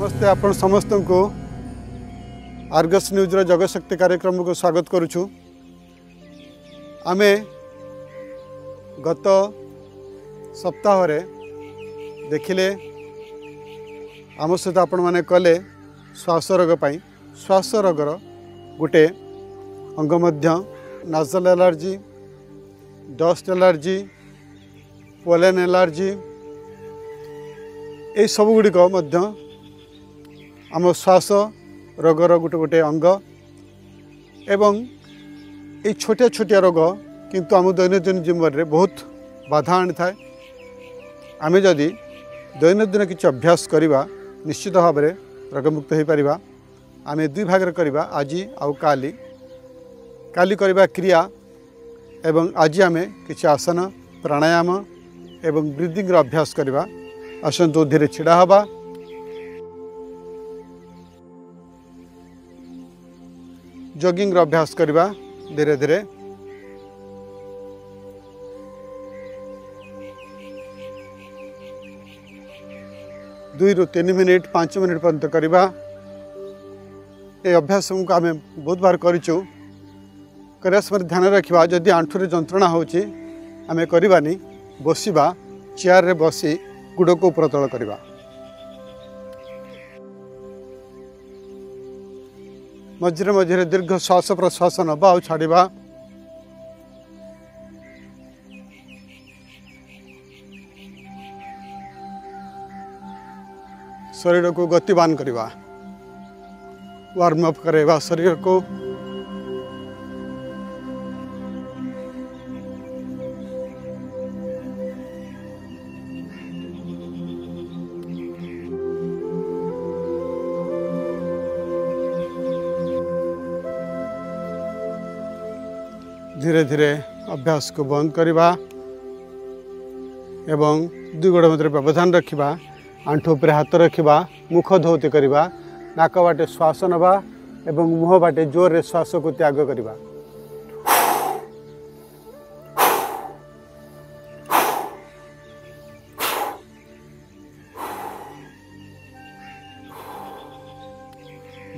नमस्ते आप समस्त को आर्गस न्यूज्र जगशक्ति कार्यक्रम को स्वागत करुचु आम गत सप्ताह देखिले आम सहित आपण मैने कले श्वास रोगपाई श्वास रोग गोटे अंग मध्य nasal allergy dust allergy pollen allergy ये सब गुड़िक आम श्वास रोगर गोटे गोटे अंग एवं ये छोटिया छोटिया रोग किंतु आम दैनद जीवन में बहुत बाधा आनी थाए आम जदि दैनद कि अभ्यास करवा निश्चित भाव रोगमुक्त हो पार आम दुई भाग आज आली काली क्रिया एवं आज आम कि आसन प्राणायाम एवं ब्रिदिंग अभ्यास करवा आसन तो धीरे ढ़ा हाँ जगिंग अभ्यास करवा धीरे धीरे दुई रु तीन मिनिट पांच मिनिट पर्यत करवा अभ्यास को आम बहुत बार कर समय ध्यान रखा जदि आंठू जंत्रणा होमें करवानी बस चेयर में बसी गुड़ को उपरतल करवा मझे मझे दीर्घ श्वास प्रश्वास ना आ शरीर को गतिवान करवा वार्मअप अप कर शरीर को धीरे धीरे अभ्यास को बंद करवा एवं दुई गोड़ मध्य व्यवधान रखा आंठू पर हाथ रखा मुख धोती करवा नाक बाटे श्वास ना एवं मुह बाटे जोर से श्वास को त्याग करवा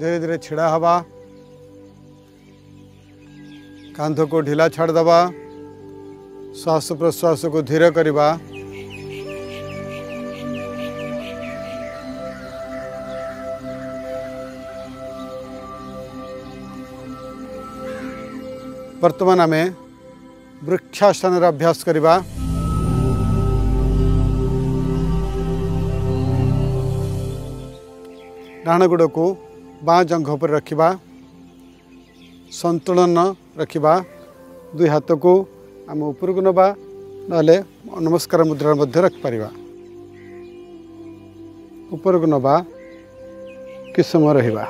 धीरे धीरे ढड़ा हवा कांध को ढिला दबा श्वास प्रश्वास को धीरे करवा बर्तमान आम वृक्षासन अभ्यास करवा डाण गुड़ को बाँ जंघ पर रखा संतुलन रखा दुई हाथ को आम उपरक ना ना नमस्कार मुद्रा रखिपर उपरक नवा कि समय रहा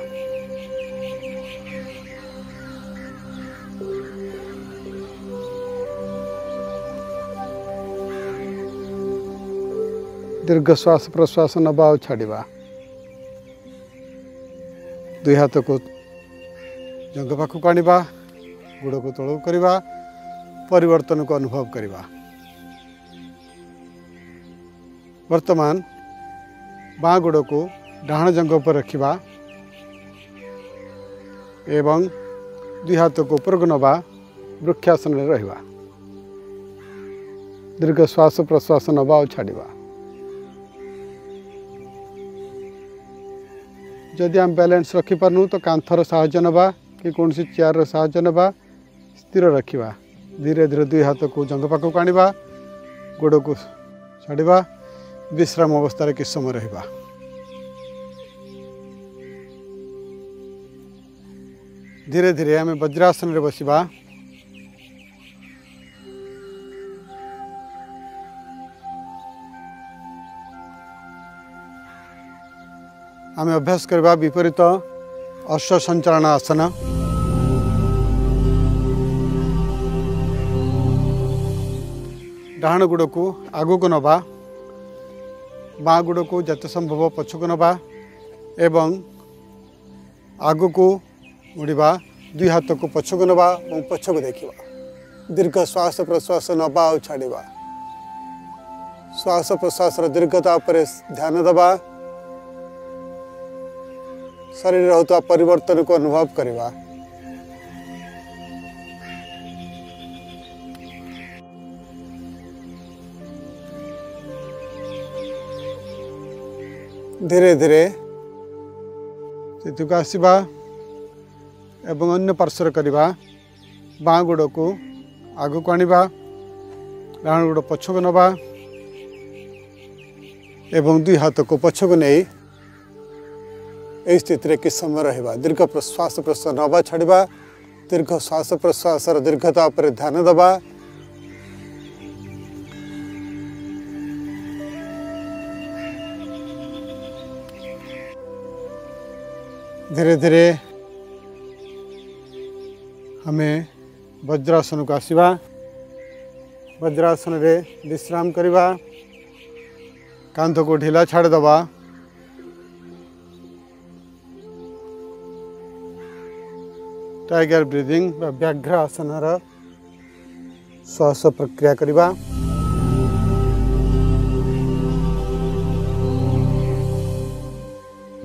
दीर्घ श्वास प्रश्वास नवा छाड़ दुई हाथ को जंग पाखक आने गुड़ को तौक करवा परिवर्तन अनुभव करवा वर्तमान बाँ गोड़ को डाण जंग पर रखा एवं दुई हाथ को उपरक नवा वृक्षासन रहा दीर्घ श्वास प्रश्वास नवा और छाड़ जदि आम बैलेन्स रखिपार् तो कांथर साज नवा कि कौन सी चेयर रहा स्थिर रखा धीरे धीरे दुई हाथ को जंग पाक आने गोड़ को छाड़ विश्राम अवस्था कि समय रहा धीरे धीरे आम वज्रासन बस आम अभ्यास करवा विपरीत अश्व संचा आसन डाण गुड़ को आग को नवा बाँ गुड़ को जत संभव पछक नवा एवं आग को उड़ा दुई हाथ को पछक नवा और पछक देखा दीर्घ श्वास प्रश्वास नवा और छाड़ श्वास प्रश्वास दीर्घता पर ध्यान दवा शरीर होता परिवर्तन को अनुभव करवा धीरे धीरे सेठक आसवा एवं अन्य पार्श्व करवा बाोड़ को आग को आण गोड़ पछक नवा एवं दुई हाथ को पछक नहीं स्थित कि समय रहा दीर्घ प्रश्वास प्रश्वास नवा छाड़ दीर्घ श्वास प्रश्वास दीर्घता ध्यान दबा धीरे धीरे हमें वज्रासन को आसवा वज्रासन विश्राम करवा कांध को ढीला दबा टाइगर ब्रिदिंग व्याघ्र आसनर श्वास प्रक्रिया करवा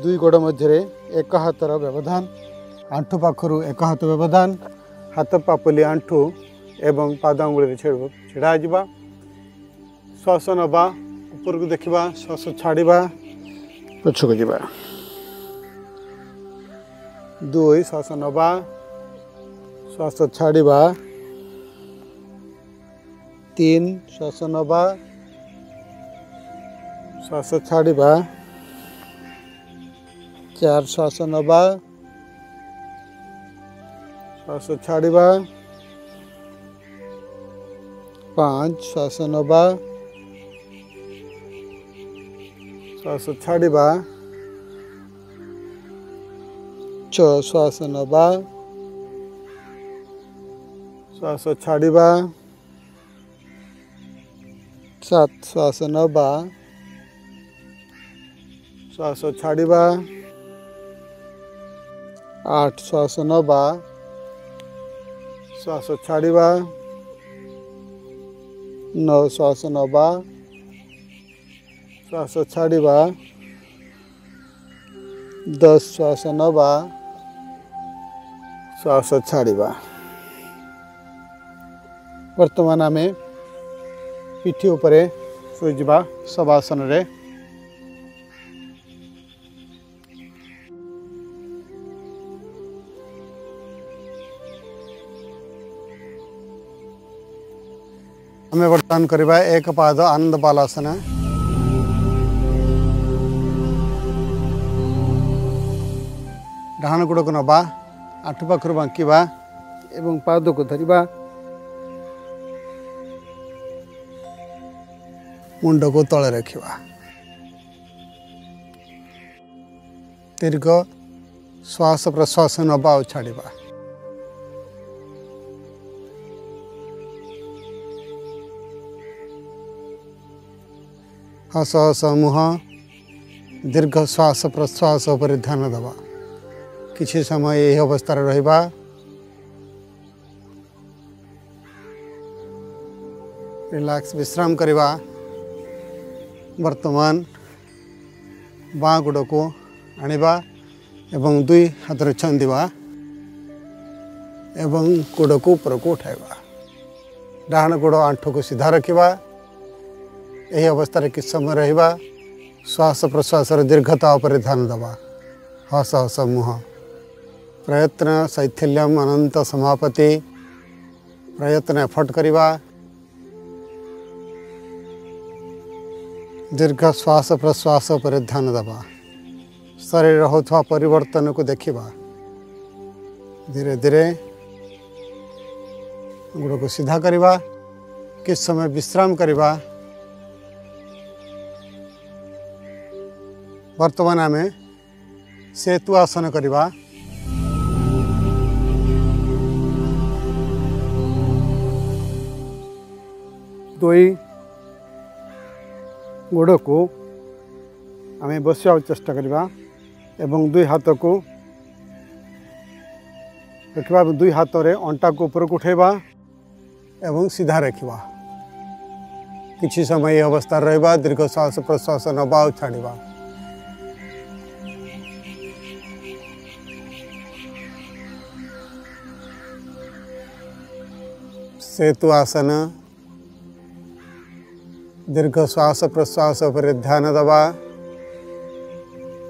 दुई गोड़ मध्य एक हाथर व्यवधान आंठू पाखर एक हाथ व्यवधान हाथ पापुली आंठू एवं पाद अंगुड़ी छिड़ा जावा श्वास नवा ऊपर को देखा श्वास छाड़ पक्ष को दुई श्वास नवा श्वास छाड़ तीन श्वास नवा श्वास छाड़ चार श्वास नवा श्वास छाड़ पांच श्वास नवा श्वास छाड़ छ्वास नवा श्वास छाड़ सात श्वास नवा श्वास छाड़ आठ श्वास नवा श्वास छाड़ नौ श्वास नवा श्वास छाड़ दस श्वास नवा श्वास छाड़ बर्तमान आम पिठी सुबासन प्रस्थान करवा एकपाद आनंद बालासन डाण गुड़क नवा आठ पाखर बांकवा पाद को धरवा मुंड को तले रखा दीर्घ श्वास प्रश्वास नवा छाड़ा हस हस मुह दीर्घ श्वास प्रश्वास पर ध्यान दबा कि समय यही अवस्था रहा रिलैक्स विश्राम करवा बर्तमान बाँ गोड़ को एवं दुई हाथ छंदवा एवं गोड़ को ऊपर को उठाइबा डाण गोड़ आंठू को सीधा रखा यही अवस्था कि समय रहा श्वास प्रश्वास दीर्घता उपर ध्यान दवा हस हस मुह प्रयत्न शैथिल्यम अनंत समापति प्रयत्न एफर्ट करवा दीर्घ श्वास प्रश्वास पर ध्यान दवा शरीर रोकवा परिवर्तन को देखा धीरे धीरे गुड़ को सीधा करवा किस समय विश्राम करवा बर्तमान आम सेतु आसन करवा दई गोड़ को आम बस चेस्ट करवा दुई हाथ को रखा दुई हाथ में अंटा को ऊपर को उठेबा एवं सीधा रखा कि समय अवस्था रहा दीर्घ श्वास प्रश्वास नवा छाड़ सेतु आसन दीर्घ श्वास प्रश्वास ध्यान दवा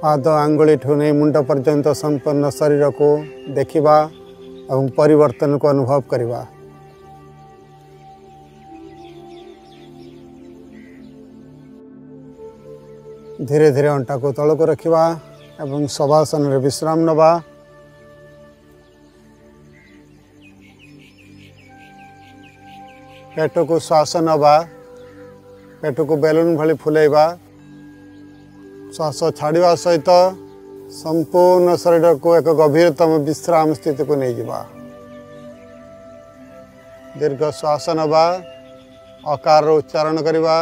पाद आंगुठ नहीं मुंड पर्यंत संपूर्ण शरीर को देखा एवं परिवर्तन को अनुभव करने धीरे धीरे अंटा को तल को रखा एवं सभासन विश्राम नवा पेट को श्वास नवा पेट को बेलून भाई फुलेबा श्वास छाड़ सहित संपूर्ण शरीर को एक गभीरतम विश्राम स्थित को नहीं जा दीर्घ श्वास नवा अकार उच्चारण करवा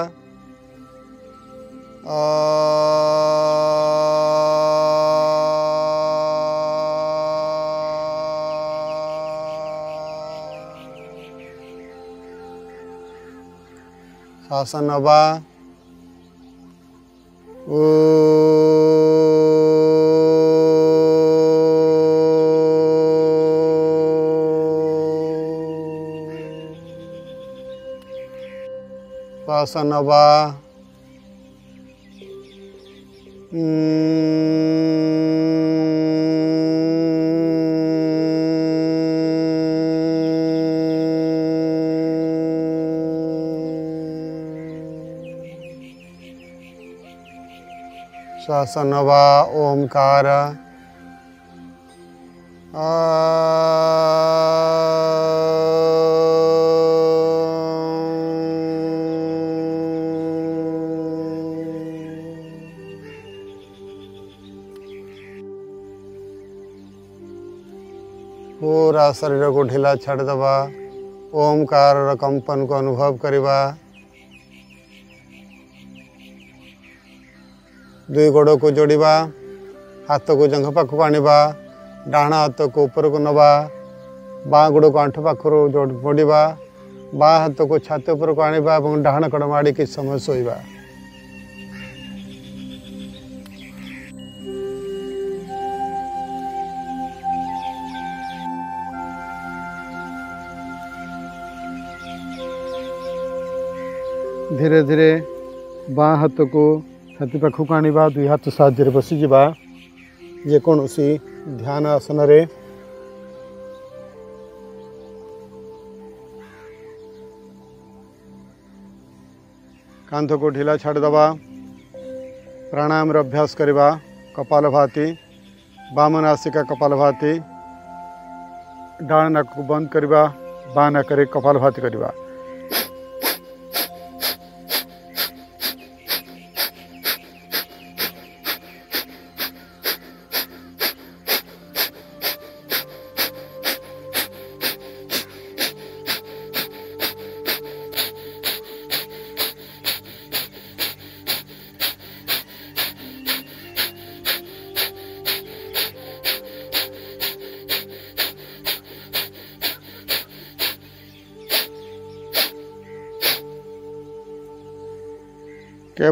Vasanava. Vasanava. Hmm. शासनवा ओंकार पूरा शरीर को ढिला छाड़ दवा ओमकार कंपन को अनुभव करवा ଦୁଇ ଗୋଡ଼କୁ ଯୋଡ଼ିବା ହାତକୁ ଜଙ୍ଘ ପାଖକୁ ଆଣିବା ଡାହାଣ ହାତକୁ ଉପରକୁ ନେବା ବାଁ ଗୋଡ଼କୁ ଆଣ୍ଠୁ ପାଖରୁ ପଡ଼ିବା ବାଁ ହାତକୁ ଛାତି ଉପରକୁ ଆଣିବା ଏବଂ ଡାହାଣ କଡ଼ ମାଡ଼ିକି ସମୟ ଶୋଇବା ଧୀରେ ଧୀରେ ବାଁ ହାତକୁ से पाखक आने दुई हाथ साहय बस जेकोसी ध्यान आसन रे कांध को ढिला छाड़दा प्राणायाम अभ्यास करवा कपाल भाति बामनासिका कपाल भाति डाण नाक बंद करवा बाना कपाल भाति करवा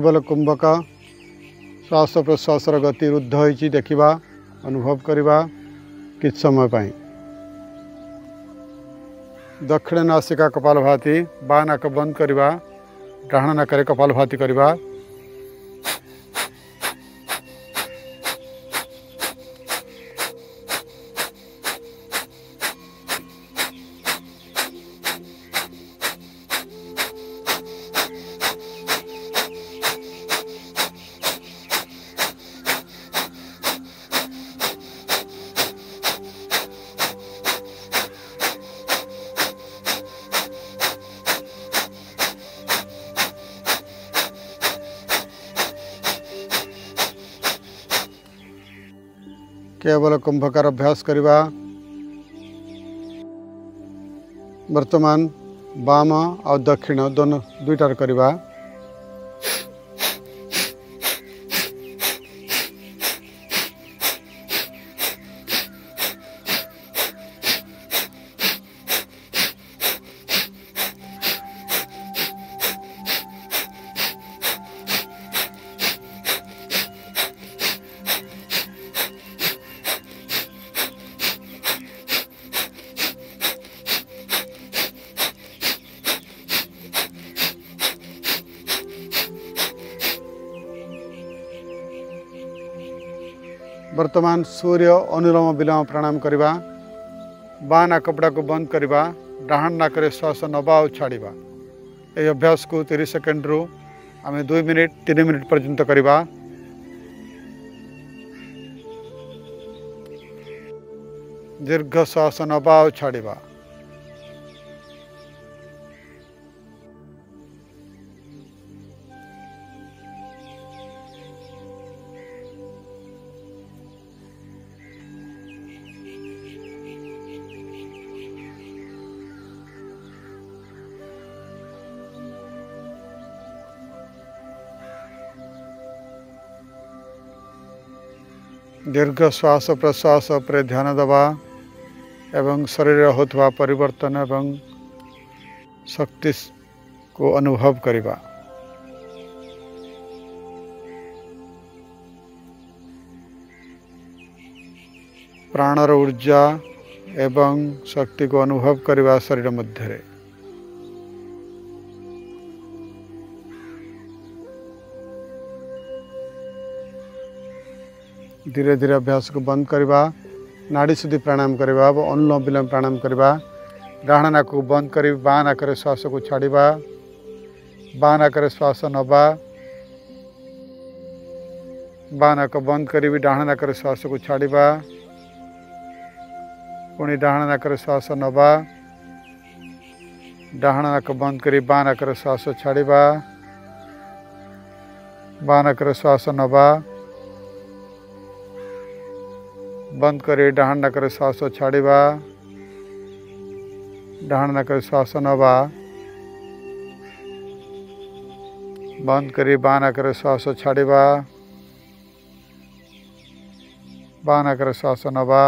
केवल कुंभक श्वास प्रश्वास गति रुद्ध हो देखा अनुभव करवा कि समय दक्षिण नासिका कपाल भाती बाह नाक बंद करवा डाण नाक कपाल भाती करवा केवल कुंभकार अभ्यास करवा बर्तमान बाम आ दक्षिण दोनों दुईटार करवा सूर्य अनुलोम विलोम प्राणायाम करवा बाना कपड़ा को बंद करवा डाण नाक श्वास नवा छाड़ा यह अभ्यास को तीस सेकेंड रु आम दुई मिनिट तीन मिनिट पर्यंत करवा दीर्घ श्वास नवा छाड़ा दीर्घ श्वास प्रश्वास ध्यान दवा एवं शरीर होता पर शक्ति को अनुभव करने प्राणर ऊर्जा एवं शक्ति को अनुभव करने शरीर मध्य धीरे धीरे अभ्यास को बंद करवा नाड़ी सुधी प्राणायाम करवा अनुलोम विलोम प्राणायाम करवा डाण नाक बंद कर बाह नाक श्वास को छाड़ बाह नाक श्वास नवा बाह नाक बंद कर डाण नाक श्वास को छाड़ पुणी डाण नाक श्वास नवा डाण नाक बंद कर बाह नाक श्वास छाड़ बाह नाक श्वास नवा बंद कर डाण नाक श्वास छाड़ डाण नाक श्वास नवा बंद कर बा श्वास छाड़ बा श्वास नवा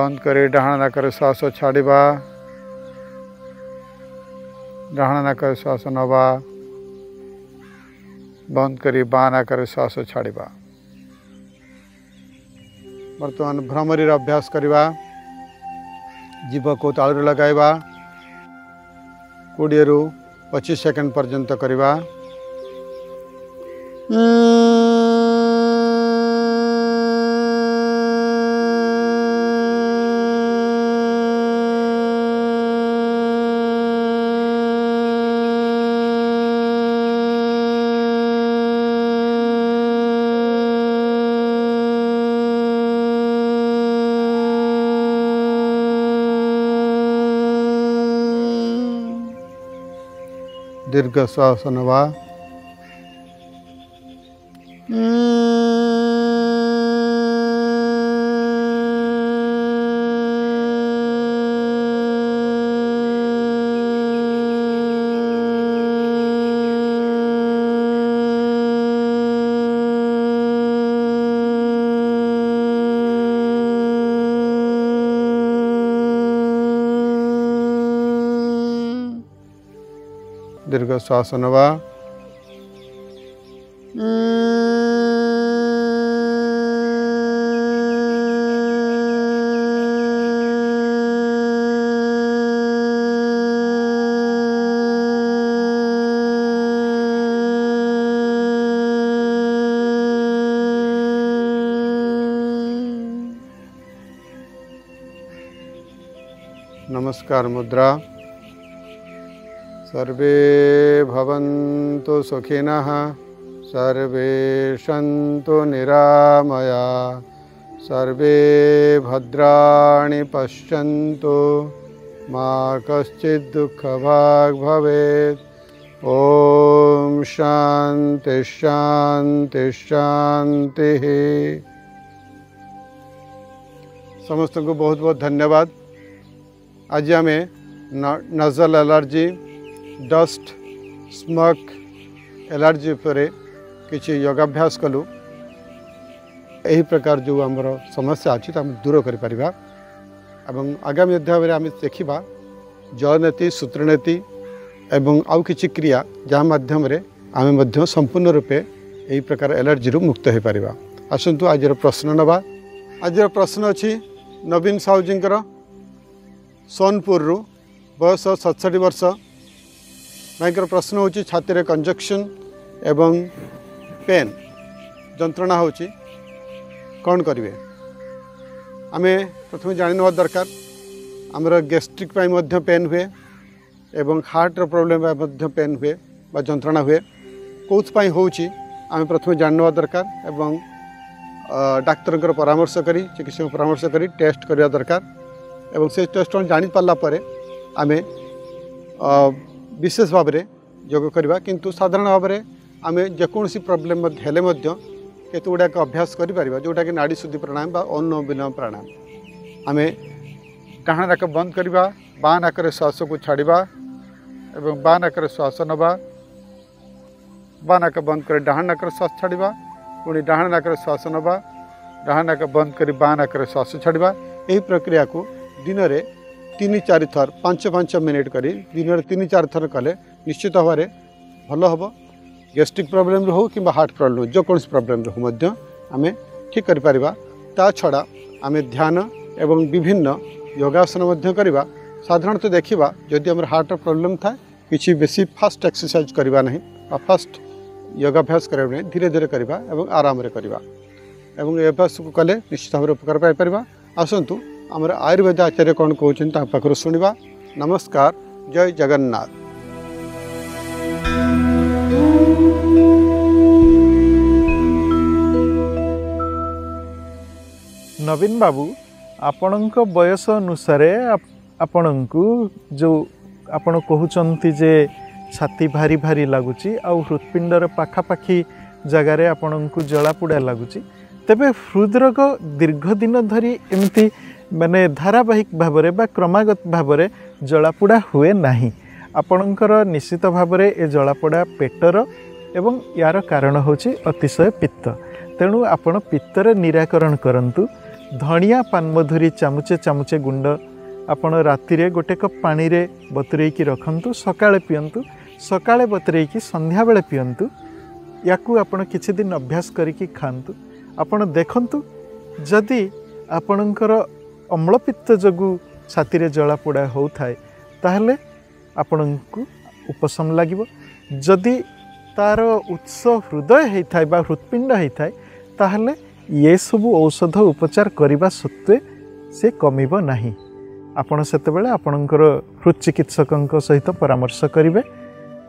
बंद कर डाण नाक श्वास छाड़ डाण नाक श्वास नवा बंद कर बाना कर श्वास छाड़ा बर्तमान भ्रमरीर अभ्यास करवा जीव को तालुरी लग कोड़े पचिश सेकेंड पर्यंत करवा दीर्घ श्वास नवा नवा नमस्कार मुद्रा सर्वे भवन्तु सुखिनः सर्वे सन्तु निरामया सर्वे भद्राणि पश्यन्तु मा कश्चित् दुःखभाग् भवेत् ॐ शान्ति शान्ति शान्तिः समस्तों को बहुत बहुत धन्यवाद आज हमें nasal allergy dust smoke allergy ଉପରେ କିଛି ଯୋଗାଭ୍ୟାସ କଲୁ ଏହି ପ୍ରକାର ଯେଉଁ ଆମର ସମସ୍ୟା ଅଛି ତାକୁ ଆମେ ଦୂର କରିପାରିବା ଏବଂ ଆଗାମୀ ଅଧ୍ୟାୟରେ ଆମେ ଦେଖିବା ଜଳନୀତି ସୂତ୍ରନୀତି ଏବଂ ଆଉ କିଛି କ୍ରିୟା ଯାହା ମାଧ୍ୟମରେ ଆମେ ମଧ୍ୟ ସମ୍ପୂର୍ଣ୍ଣ ରୂପେ ଏହି ପ୍ରକାର ଏଲର୍ଜିରୁ ମୁକ୍ତ ହୋଇପାରିବା ଆସନ୍ତୁ ଆଜିର ପ୍ରଶ୍ନ ନେବା ଆଜିର ପ୍ରଶ୍ନ ଅଛି ନବୀନ ସାହୁଜୀଙ୍କର ସୋନପୁରରୁ ବୟସ ସତଷଠି ବର୍ଷ माइक प्रश्न हो छाती में कंजक्शन एवं पेन जंत्रणा हूँ कौन करे आम प्रथम जाणिनवा दरकार आमर गैस्ट्रिक पेन हुए एवं हार्टर प्रोब्लेम पेन हुए जंत्रणा हुए कौथपाई हूँ आम प्रथम जाणिनवा दरकार डाक्तर परामर्श कर चिकित्सक परामर्श कर टेस्ट करवा दरकार से टेस्ट जापरला आम विशेष भाव में योग करवा कि साधारण भाव में आम जेकोसी प्रोब्लेम हेल्ले गुड़ाक अभ्यास करोटा कि नाड़ी शुद्धि प्राणायाम अनुलोम विनम प्राणायाम आम डाण नाक बंद करवा बाँ नाक श्वास को छाड़ा एवं बाँ नाक श्वास नवा बाँ नाक बंद कर डाण नाक श्वास छाड़ा पुणी डाण नाक श्वास नवा डाण नाक बंद कर बाँ नाक श्वास छाड़ा यह प्रक्रिया को दिन में तीन चार थर पांच पांच मिनिट कर दिन तीन चार थर कले निश्चित भाव भल हम गैस्ट्रिक प्रोब्लेम रो कि हार्ट प्रोब्लम जो जोको प्रोब्लेम हो ठीक कर पारा आम ध्यान एवं विभिन्न योगासन करवा साधारण तो देखा जदि आम हार्ट प्रोब्लेम थाए कि बेस फास्ट एक्सरसाइज करवा ना फास्ट योगाभ्यास कर धीरे धीरे करवा आराम करवा अभ्यास को कले निश्चित भाव उपकार पाई आसतु ଆମର ଆୟୁର୍ବେଦ ଆଚାର୍ଯ୍ୟ କ'ଣ କହୁଛନ୍ତି ତାଙ୍କ ପାଖରୁ ଶୁଣିବା ନମସ୍କାର ଜୟ ଜଗନ୍ନାଥ ନବୀନ ବାବୁ ଆପଣଙ୍କ ବୟସ ଅନୁସାରେ ଆପଣଙ୍କୁ ଯେଉଁ ଆପଣ କହୁଛନ୍ତି ଯେ ଛାତି ଭାରି ଭାରି ଲାଗୁଛି ଆଉ ହୃତ୍ପିଣ୍ଡର ପାଖାପାଖି ଜାଗାରେ ଆପଣଙ୍କୁ ଜଳାପୋଡ଼ା ଲାଗୁଛି ତେବେ ହୃଦ୍ରୋଗ ଦୀର୍ଘ ଦିନ ଧରି ଏମିତି ମାନେ ଧାରାବାହିକ ଭାବରେ ବା କ୍ରମାଗତ ଭାବରେ ଜଳାପୋଡ଼ା ହୁଏ ନାହିଁ ଆପଣଙ୍କର ନିଶ୍ଚିତ ଭାବରେ ଏ ଜଳାପୋଡ଼ା ପେଟର ଏବଂ ୟାର କାରଣ ହେଉଛି ଅତିଶୟ ପିତ୍ତ ତେଣୁ ଆପଣ ପିତ୍ତରେ ନିରାକରଣ କରନ୍ତୁ ଧଣିଆ ପାନମଧୁରୀ ଚାମୁଚେ ଚାମୁଚେ ଗୁଣ୍ଡ ଆପଣ ରାତିରେ ଗୋଟେ କପ୍ ପାଣିରେ ବତୁରେଇକି ରଖନ୍ତୁ ସକାଳେ ପିଅନ୍ତୁ ସକାଳେ ବତୁରେଇକି ସନ୍ଧ୍ୟାବେଳେ ପିଅନ୍ତୁ ୟାକୁ ଆପଣ କିଛି ଦିନ ଅଭ୍ୟାସ କରିକି ଖାଆନ୍ତୁ ଆପଣ ଦେଖନ୍ତୁ ଯଦି ଆପଣଙ୍କର ଅମ୍ଳପିତ୍ତ ଯୋଗୁଁ ଛାତିରେ ଜଳାପୋଡ଼ା ହେଉଥାଏ ତାହେଲେ ଆପଣଙ୍କୁ ଉପଶମ ଲାଗିବ ଯଦି ତା'ର ଉତ୍ସ ହୃଦୟ ହୋଇଥାଏ ବା ହୃତ୍ପିଣ୍ଡ ହୋଇଥାଏ ତାହେଲେ ଏସବୁ ଔଷଧ ଉପଚାର କରିବା ସତ୍ତ୍ୱେ ସେ କମିବ ନାହିଁ ଆପଣ ସେତେବେଳେ ଆପଣଙ୍କର ହୃତ୍ ଚିକିତ୍ସକଙ୍କ ସହିତ ପରାମର୍ଶ କରିବେ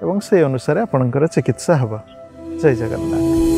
ଏବଂ ସେ ଅନୁସାରେ ଆପଣଙ୍କର ଚିକିତ୍ସା ହେବ ଜୟ ଜଗନ୍ନାଥ